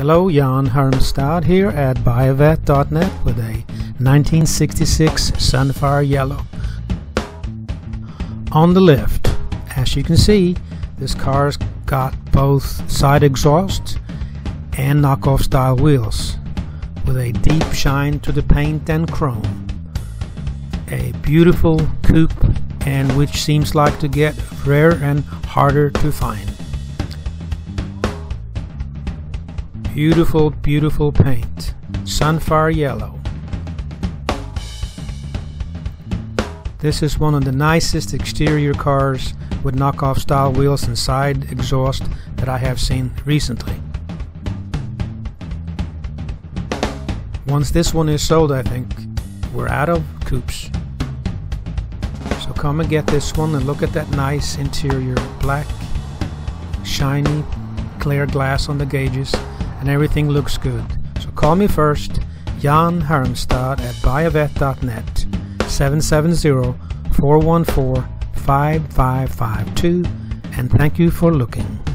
Hello, Jan Hermstad here at Buyavette.net with a 1966 Sunfire Yellow. On the lift, as you can see, this car's got both side exhausts and knockoff style wheels with a deep shine to the paint and chrome. A beautiful coupe and which seems like to get rare and harder to find. Beautiful, beautiful paint. Sunfire Yellow. This is one of the nicest exterior cars with knockoff style wheels and side exhaust that I have seen recently. Once this one is sold, I think we're out of coupes. So come and get this one and look at that nice interior black, shiny, clear glass on the gauges and everything looks good. So call me first, Jan Hermstad at buyavette.net 770 414 5552 and thank you for looking.